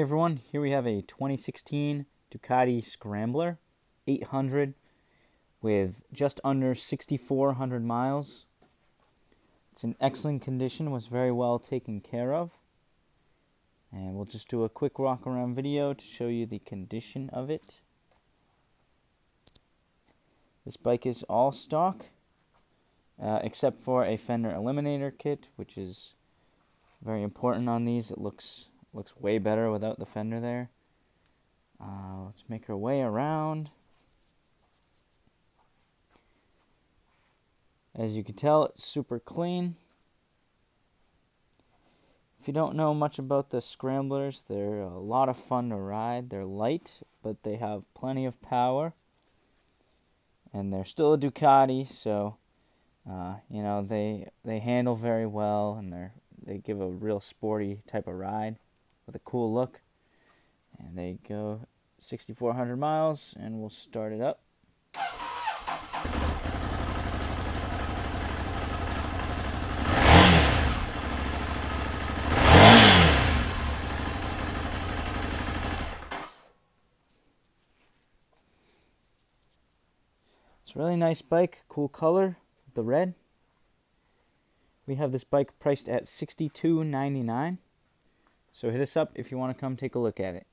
Hey everyone, here we have a 2016 Ducati Scrambler 800 with just under 6,400 miles. It's in excellent condition, was very well taken care of. And we'll just do a quick walk around video to show you the condition of it. This bike is all stock, uh, except for a fender eliminator kit, which is very important on these. It looks looks way better without the fender there. Uh, let's make our way around. As you can tell, it's super clean. If you don't know much about the Scramblers, they're a lot of fun to ride. They're light, but they have plenty of power. And they're still a Ducati, so uh, you know they they handle very well, and they're they give a real sporty type of ride with a cool look. And they go 6,400 miles, and we'll start it up. It's a really nice bike, cool color, the red. We have this bike priced at $62.99. So hit us up if you want to come take a look at it.